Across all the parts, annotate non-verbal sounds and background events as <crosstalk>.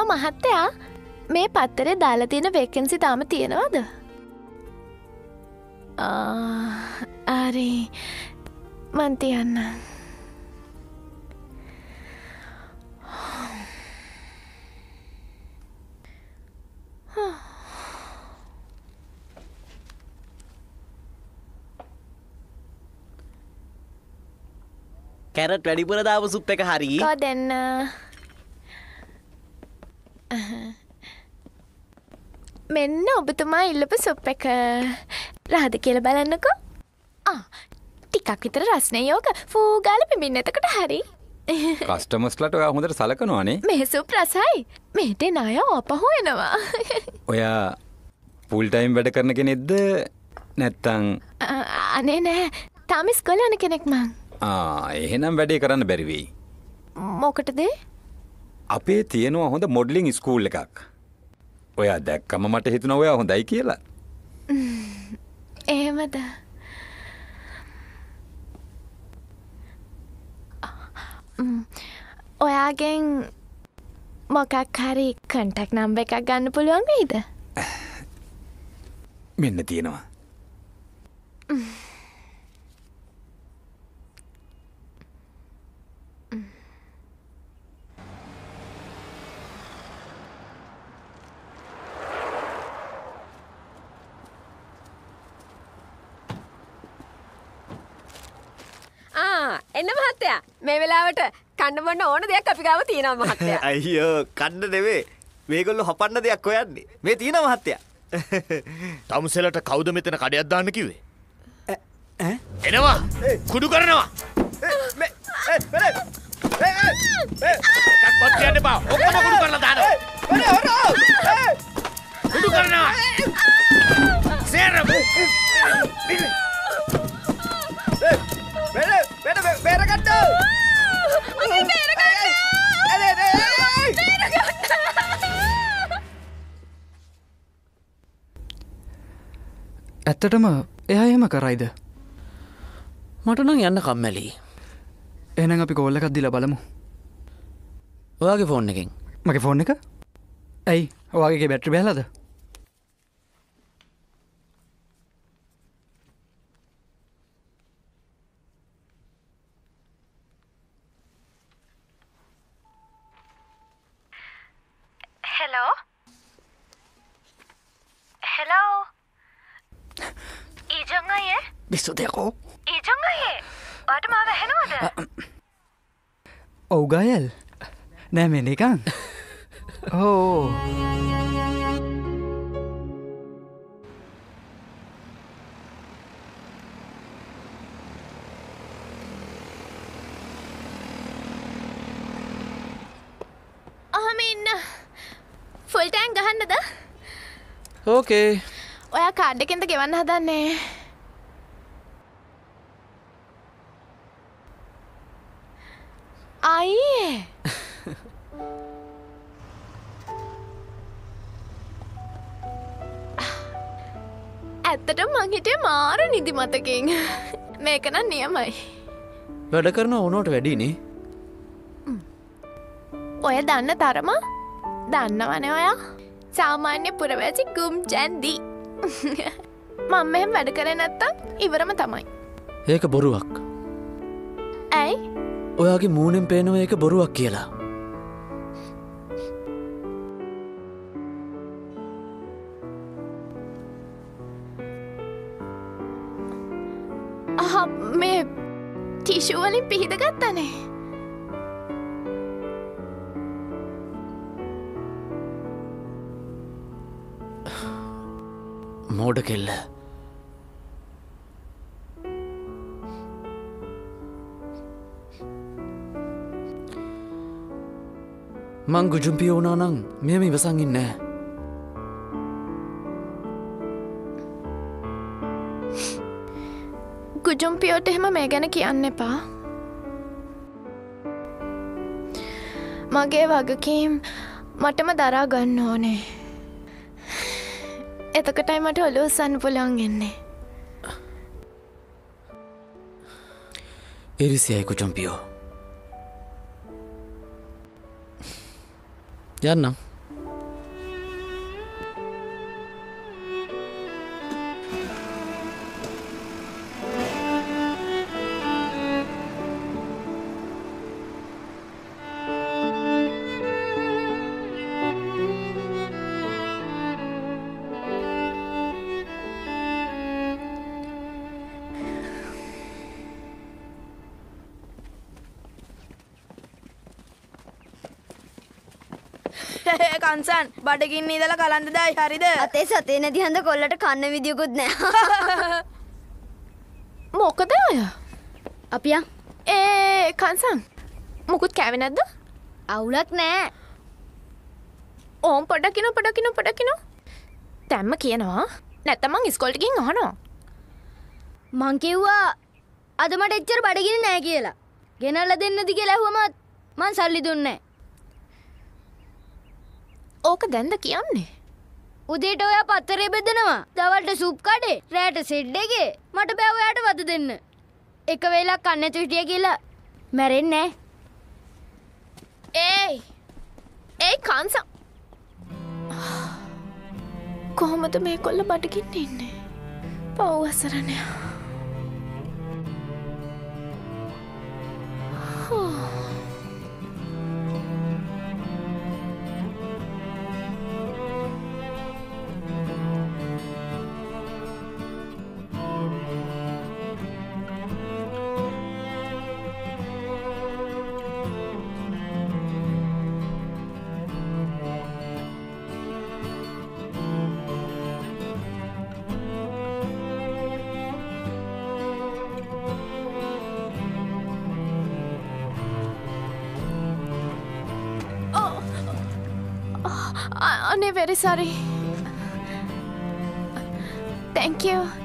Hello මහත්තයා මේ පත්තරේ දාලා තියෙන වේකන්සි තාම තියෙනවද? ආරි මන්තියන්න කැරට් වැඩිපුර දාව සුප් එක හරි. දෙන්න <laughs> මෙන්න ඔබතුමා ඉල්ලපු සුප් එක. රහද කියල බලන්නකෝ. ටිකක් විතර රස්නය යෝක ෆූගාල පිමින් එතකට හරි. <laughs> කස්ටමස්ලට ඔයා හොඳට සලකනවානේ. මෙහෙසු ප්‍රසයි මේට නාය අපහු එනවා. <laughs> ඔයා පුල්ටයිම් වැඩ කරන කෙනෙක්ද? නැත්තං අනේ නෑ. තාමිස් කොලන කෙනෙක් මං. එහෙනම් වැඩේ කරන්න බැරිවෙයි මොකටදේ අපේ තියෙනවා හොඳ මොඩලිං ස්කූල් එකක්. ඔයා දැක්කම මට හිතුන ඔයා හොඳයි කියලා. එහෙමද? ඔයාගෙන් මොකක් හරි කන්ටක් නම්බ එකක් ගන්න පුළුවන් වෙයිද මෙන්න තියෙනවා එන්න මහත්තයා මේ වෙලාවට කණ්ඩ බොන්න ඕන දෙයක් අපි ගාව තියෙනවා මහත්තයා. <laughs> අයියෝ කණ්ඩ නෙවේ මේගොල්ලො හපන්න දෙයක් හොයන්නේ. මේ තියෙන මහත්තයා. <laughs> තමුසෙලට කවුද මෙතන කඩයක් දාන්න කිවේ එනවා. කුඩු කරනවා. එකක්වත් කියන්න බා ඔක්කොම කුඩු කරලා දානවා. කුඩු කරනවා. සේරම බේරගත්ත ඇත්තටම එයා එහෙම කරයිද? මටනම් යන්න කම්මැලි. එහනම් අපි කෝල්ල එකක් දිල බලමු. ඔයාගේ ෆෝන් එකින්. මගේ ෆෝන් එක? ඇයි? ඔයාගේ බැට්‍රි බැලද හෙලෝ ඊජං අයේ බිස්සු දෙකෝ ඊජං අයේ ඔට මාව හෙනවද ඔවුගයල් නෑ මෙ එකන් ඕ ඕකේ ඔයා කාඩ්ඩකෙන්ද ගෙවන්න හදන්නේ? අයියේ. ඇත්තට මංහිටේ මාර නිදි මතකින්. මේකනම් නියමයි. වැඩ කරන ඕනෝට වැඩිනේ. ඔය දන්න තරම දන්නවන ඔයා සාමාන්‍ය පුරවැසි ගුම් චැන්දී <laughs> මං මෙහෙම වැඩ කර නැත්තම් ඉවරම තමයි. ඒක බොරුවක්. ඇයි? ඔයාගේ මූනෙන් පේනව ඒක බොරුවක් කියලා. අහ මේ ටිෂුවලින් පිහිද ගත්තනේ මෝඩ කෙල්ල මං ගුජුම්පිය වුණා නං මෙම ඉවසං ඉන්නෑ ගුජුම්පියෝට එහෙම මේ ගැන කියන්න එපා මගේ වගකීම් මටම දරා ගන්න ඕනේ එතකටයි මට ඔලු උසන්න පුළන් එන්නේ එරිසියයි කුචම්පියෝ යන්නම්. <laughs> කන්සන්. බඩකින් ඉදල කලන්දදයි හරිද? අතේ සතේ නැති හඳ කොල්ලට කන්න විදිියකුත් නෑ. <laughs> මොකද ඔය? අපිය? ඒ කන්සං මුකුත් කෑවෙ නැද්ද? අවුලක් නෑ. ඕම් පොඩකින පොඩකින පොඩකින. තැම්ම කියනවා. නැත්තමං ඉස්කොල්ටකින් අහනවා. මංකිව්වා අද මට එච්චර බඩගෙන නෑ කියලා. ගෙනල්ල දෙන්නදි කියලැහුවමත් මං සල්ලි දුන්නේ ඕක දැන්ද කියන්නේ? උදේට ඔය පත්තරේ බෙදනවා. දවල්ට සුප් කඩේ රෑට සෙඩ්ඩගේ මට බැවයාට වද දෙන්න. එක වෙලා කන්න තුටිය කියලා මැරෙන්නෑ ඒයි. ඒ කන්සම් කොහොමද මේ කොල්ල බඩකින්න ඉන්නේ? පව් අසරණය I'm very sorry. Thank you.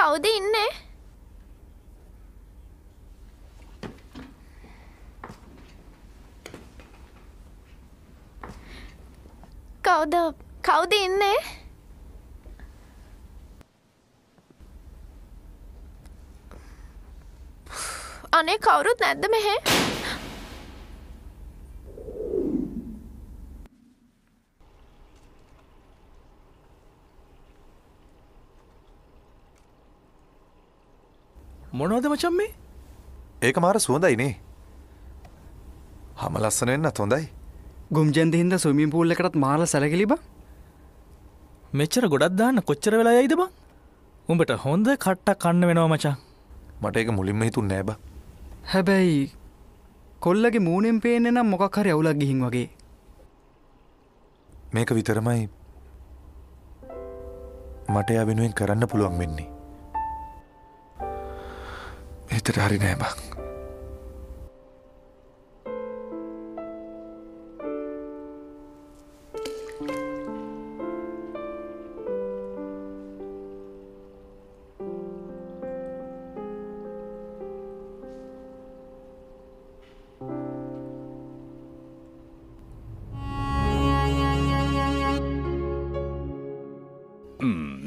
කවුද ඉන්නේ? කවුද කවුද ඉන්නේ? අනේ කවුරුත් නැද්ද මෙහෙ? මොනවද මචන් මේ? ඒක මාර සුවඳයිනේ හම ලස්සන වෙන්නත් හොඳයි. ගුම්ජන්ද හින්ද සුමින් පූල්ල එකටත් මාල සැලකිලිබ මෙච්චර ගොඩක් දාන්න කොච්චර වෙලා යයිද බං? උඹට හොඳ කට්ට කන්න වෙනවා මචා. මට ඒක මුලින්ම හිතුන් නෑබ හැබැයි කොල්ලගේ මූනෙන් පේනෙ නම් මොකක් හරි අවුලක් ගිහින් වගේ. මේක විතරමයි මට එයා වෙනුවෙන් කරන්න පුළුවන් වෙන්නේ එතට හරි නෑ බං.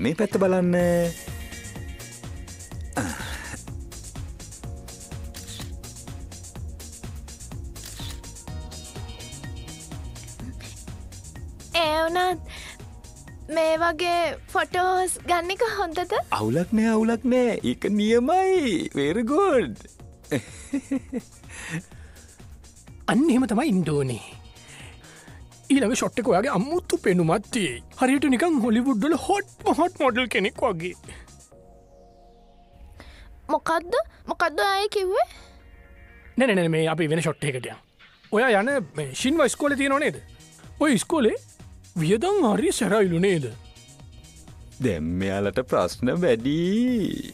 මේ පැත්ත බලන්න. ෆොටෝස් ගන්නක හොඳද? අවුලක් නෑ අවුලක් නෑ. එක නියමයි. වේරගෝඩ් අන්න එහෙම තමයි ඉන්ඩෝනේ. ඊළඟ ෂොට්ටක ඔයාගේ අම්මුත්තු පෙනුමත්තියේ හරියට නිකං හොලිවුඩ්ඩල හොට් හොට් මොඩල් කෙනෙක් වගේ. මොකක්ද මොකක්ද අය කිව්වේ? නැනැන මේ අපි වෙන ෂොට්ට එකටය ඔයා යන ශින් වයිස්කෝල තියෙන නේද? ඔය ඉස්කෝලේ වියදං හරි සැරයිලු නේද දැම්මයාලට ප්‍රශ්න වැඩී.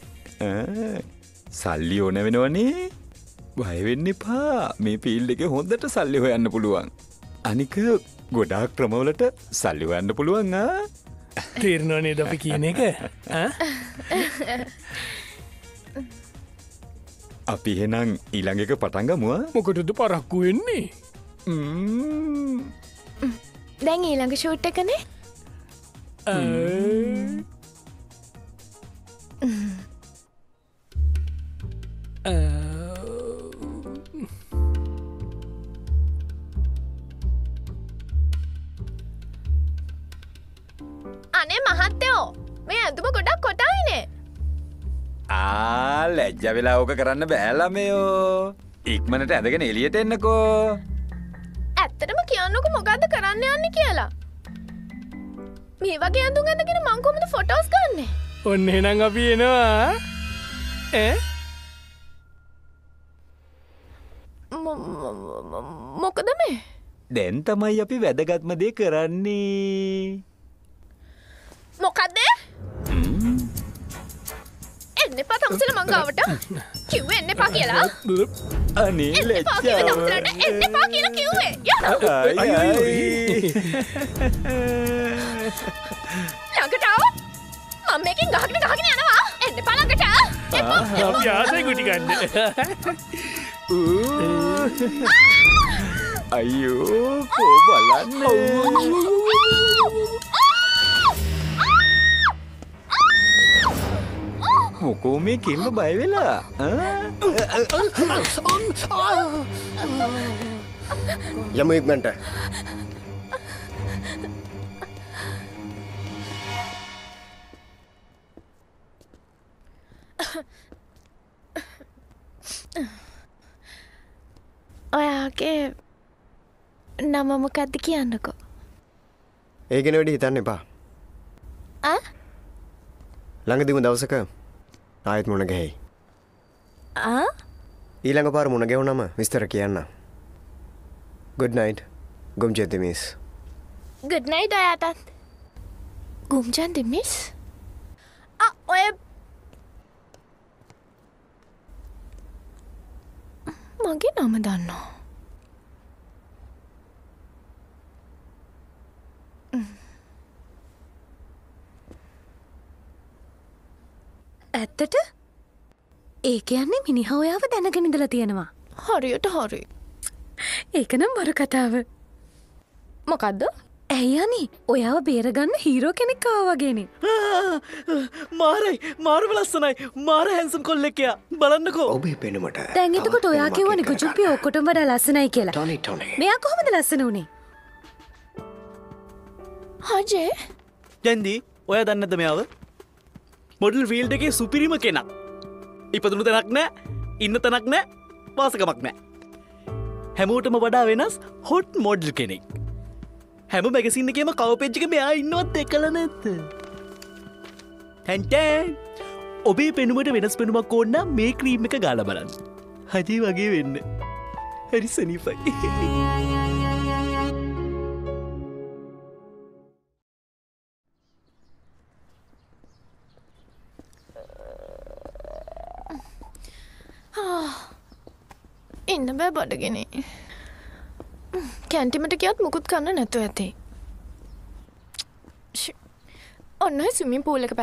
සල්ලි ඕන වෙනවනේ. බයවෙන්න එපා. මේ පිල් එක හොඳට සල්ලි හොයන්න පුළුවන්. අනික ගොඩාක් ක්‍රමවලට සල්ලි හොයන්න පුළුවන් තේරණනේ ද අපි කියන එක? අපි හෙනම් ඊළඟ එක පටන්ගමුව මොකටද පරක්කු වෙන්නේ? දැන් ඊළඟ ෂූට්ට කනේ <laughs> අනේ මහත්තයෝ මේ ඇඳුම ගොඩක් කොටයිනේ. ආ ලැජ්ජ වෙලා ඕක කරන්න බෑලමයෝ ඉක්මනට ඇඳගෙන එලියට එන්නකෝ. ඇත්තටම කියන්නක මොකක්ද කරන්න යන්න කියලා. මේ වගේ ඇඳුම් ඇඳගෙන මංකොමද ෆොටෝස් ගන්න ඔන්න එනම් අපි එනවා. ඈ? මොකද මේ? දැන් තමයි අපි වැදගත්ම දේ කරන්නේ. මොකක්දේ එන්න එපා තමසල මංගාවට. කිව්ව එන්න එපා කියලා. අනේ තමසලට එන්න එපා කියලා කිව්වේ. යන ළඟට ආව මම මේකෙන් ගහගෙන ගහගෙන යනවා. එන්න එපා. ළඟට එපා. අපි ආසයි ගුටි ගන්න. අයියෝ කෝ බලන්න. මොකෝ මේ කෙල්ල බයවෙලා යම ඉක්මට <coughs> ඔයාගේ නම මොකක්ද කියන්නකෝ. ඒගෙන වැඩි හිතන්න එපා? ළඟදිම දවසක ආයත් මුණ ගැහෙයි. ඊළඟ පාර මුණ ගැවුනම විස්තර කියන්න. ගුඩ්නයිට් ගුම් චෙතිමිස් ගුඩ්නයිඩ් අයාටත් ගුම්ජන් දෙමිස් ඔය මගේ නම දන්නවා. ඇත්තට ඒ කියන්නේ මිනිහ ඔයාව දැනගෙනදල තියෙනවා. හරියට හරි. ඒකනම් බොරු කතාව. මොකක්ද ඇයි අනි ඔයාව බේරගන්න හීරෝ කෙනෙක් ආවගේනෙ මාරයි. මාර්ව ලස්සනයි. මාර හැන්සම් කොල්ලෙකයා බලන්නකෝ. ඔබේ පෙනුමට දැන්ගතකොට ඔයා කිව්වනි ගුජුප්පිය ඔක්කොටම වඩා ලස්සනයි කියලා. මෙයා කොහොමද ලස්සන වනේ? හජේ ජැන්දී ඔය දන්නද මෙයාව? මොඩල් ෆිල්ඩ එකේ සුපිරිම කෙනක් ඉපදුණු තැනක් නෑ ඉන්න තැනක් නෑ වාසකමක් නෑ. හැමෝටම වඩා වෙනස් හොට් මොඩල් කෙනෙක් හැම මැගසින්න එකම කවපෙච්චික මෙයා ඉන්නවත් එකල නැත්ත හැන්ටෑන් ඔබේ පෙනුමට වෙනස් පෙනුමක් ඕන්න මේ ක්‍රීම් එක ගාල බලන්න. හජී වගේ වෙන්න. හැරි සනීපයි. ඉන්න බෑ බඩගෙන. කැන්ටිමට කියත් මුකුත් කන්න නැතු ඇති. ඔන්න සුමින් පූල එක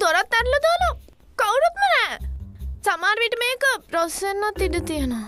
දොරත් ඇරල දාලා කවුරුත්ම නෑ සමාර්විට මේක ප්‍රොස්සෙන්න්නත් ඉඩ තියෙනවා.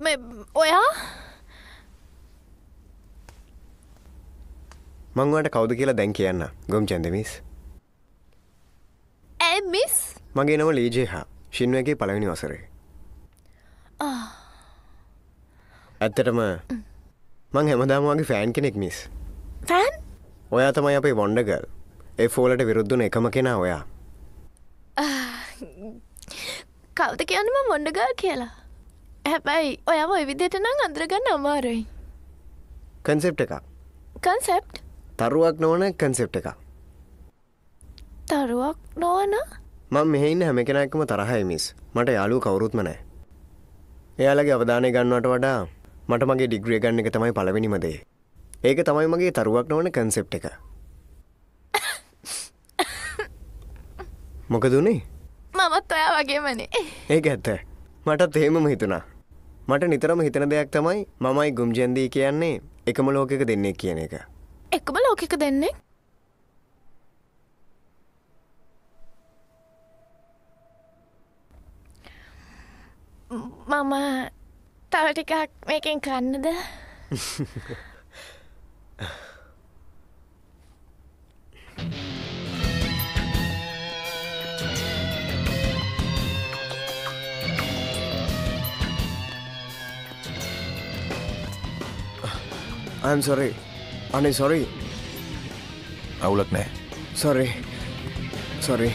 ඔයා? මංවට කවුද කියලා දැන් කියන්න. ගොම් චන්දමිස් ඇ මිස් මගේ නම ලීජේ හා. ශින්වගේ පළවෙනි වසරේ. ඇත්තටම මං හැමදාමගේ ෆෑන් කෙනෙක් මිස් ෆෑන් ඔයා තමයි අපේ වොන්ඩගල් ඒ ෆෝලට විරුද්ධන එකම කෙනා ඔයා. කවුද කියන්නම මොඩගල් කියලා හැබැයි ඔයාම ඔය විදියට නම් අන්දරගන්න අමාරුයි කන්සෙප් එක කන්සෙප් තරුවක් නොවන කන්සෙප් එක තරුවක් නොවන මං මෙහෙන්න හැම කෙනෙක්ම තරහයි මිස් මට යාලු කවුරුත්ම නෑ එයාලගේ අවධානය ගන්නවට වඩා මට මගේ ඩිග්‍රිය ගන්න එක තමයි පලවෙනිමදේ ඒක තමයි මගේ තරුවක් නොවන කන්සෙප් එක. <laughs> මොකදුනේ මමත් ඔයා වගේමනේ. ඒක ඇත්ත. මටත් එහෙමම හිතුණා මට නිතරම හිතන දෙයක් තමයි මමයි ගුම්ජන්දී කියන්නේ එකම ලෝකෙක දෙන්නේ කියන එක. එකම ලෝකෙක දෙන්නේ? මම තව ටිකක් මේකෙන් කන්නද <laughs> I'm sorry. Ani sorry. Aulak ne. Sorry. Sorry.